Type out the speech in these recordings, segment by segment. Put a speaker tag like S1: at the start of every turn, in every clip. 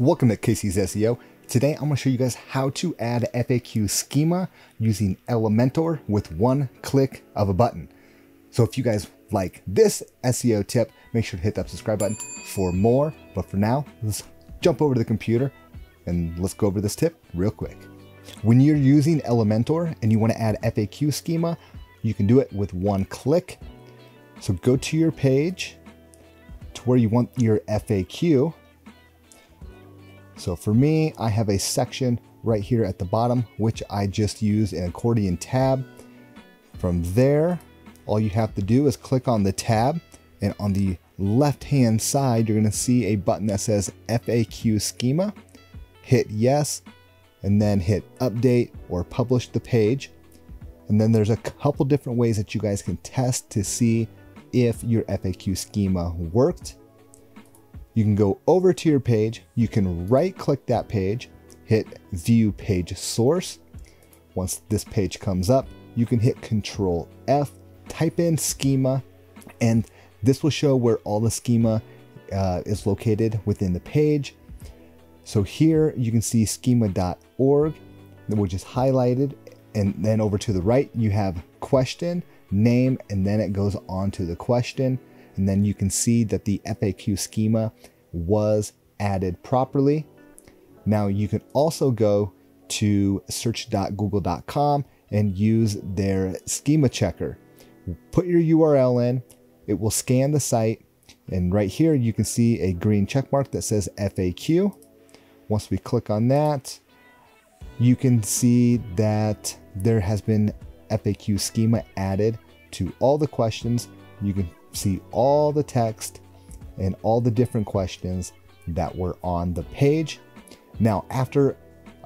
S1: Welcome to Casey's SEO. Today I'm going to show you guys how to add FAQ schema using Elementor with one click of a button. So if you guys like this SEO tip, make sure to hit that subscribe button for more. But for now, let's jump over to the computer and let's go over this tip real quick. When you're using Elementor and you want to add FAQ schema, you can do it with one click. So go to your page to where you want your FAQ so for me, I have a section right here at the bottom, which I just use an accordion tab. From there, all you have to do is click on the tab and on the left hand side, you're gonna see a button that says FAQ schema. Hit yes, and then hit update or publish the page. And then there's a couple different ways that you guys can test to see if your FAQ schema worked. You can go over to your page, you can right click that page, hit view page source. Once this page comes up, you can hit control F, type in schema, and this will show where all the schema uh, is located within the page. So here you can see schema.org, which is highlighted. And then over to the right, you have question, name, and then it goes on to the question and then you can see that the FAQ schema was added properly. Now you can also go to search.google.com and use their schema checker. Put your URL in, it will scan the site, and right here you can see a green check mark that says FAQ. Once we click on that, you can see that there has been FAQ schema added to all the questions. You can see all the text and all the different questions that were on the page. Now, after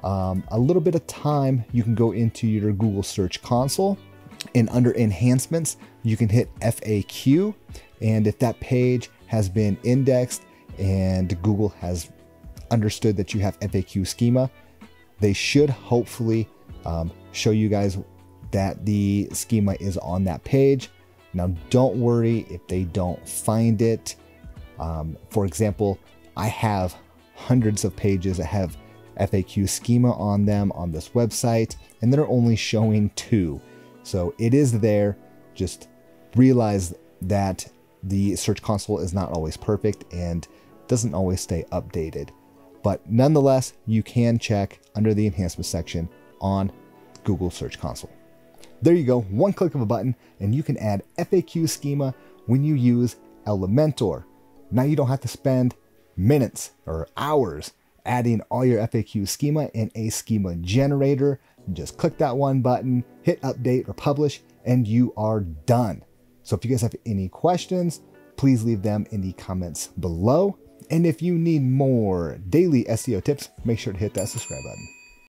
S1: um, a little bit of time, you can go into your Google Search Console and under enhancements, you can hit FAQ. And if that page has been indexed and Google has understood that you have FAQ schema, they should hopefully um, show you guys that the schema is on that page. Now, don't worry if they don't find it. Um, for example, I have hundreds of pages that have FAQ schema on them on this website, and they're only showing two. So it is there. Just realize that the Search Console is not always perfect and doesn't always stay updated. But nonetheless, you can check under the enhancement section on Google Search Console. There you go, one click of a button, and you can add FAQ schema when you use Elementor. Now you don't have to spend minutes or hours adding all your FAQ schema in a schema generator. Just click that one button, hit update or publish, and you are done. So if you guys have any questions, please leave them in the comments below. And if you need more daily SEO tips, make sure to hit that subscribe button.